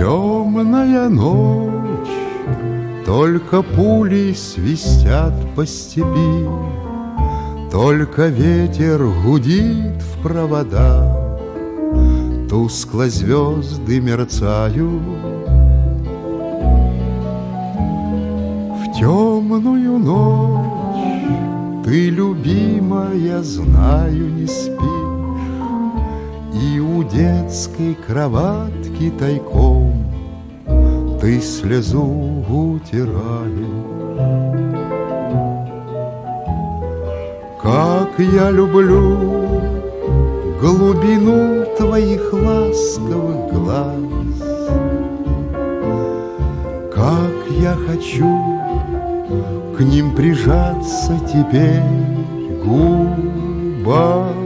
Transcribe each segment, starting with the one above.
Темная ночь, только пули свистят по степи, Только ветер гудит в провода, Тускло звезды мерцают. В темную ночь ты, любимая, знаю, не спишь, детской кроватки тайком Ты слезу утираешь. Как я люблю глубину твоих ласковых глаз. Как я хочу к ним прижаться теперь губами.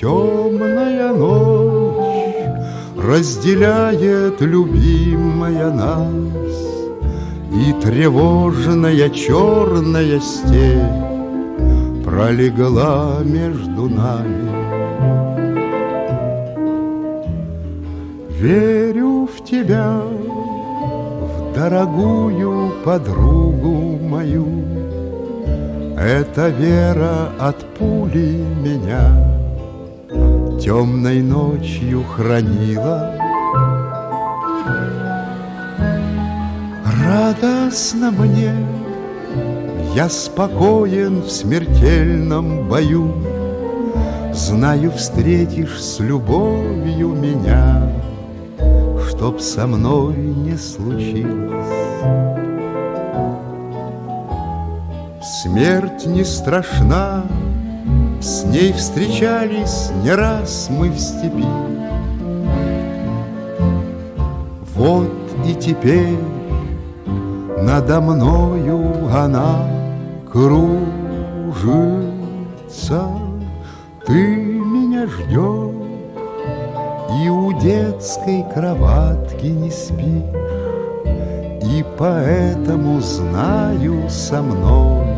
Темная ночь разделяет любимая нас, И тревожная черная степь пролегла между нами. Верю в тебя, в дорогую подругу мою. Эта вера от пули меня темной ночью хранила. Радостно мне я спокоен в смертельном бою, Знаю, встретишь с любовью меня, Чтоб со мной не случилось. Смерть не страшна, с ней встречались не раз мы в степи. Вот и теперь надо мною она кружится, ты меня ждешь, и у детской кроватки не спишь, и поэтому знаю со мной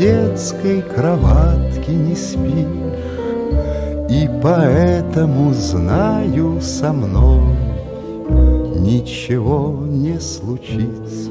детской кроватки не спишь, И поэтому знаю со мной Ничего не случится.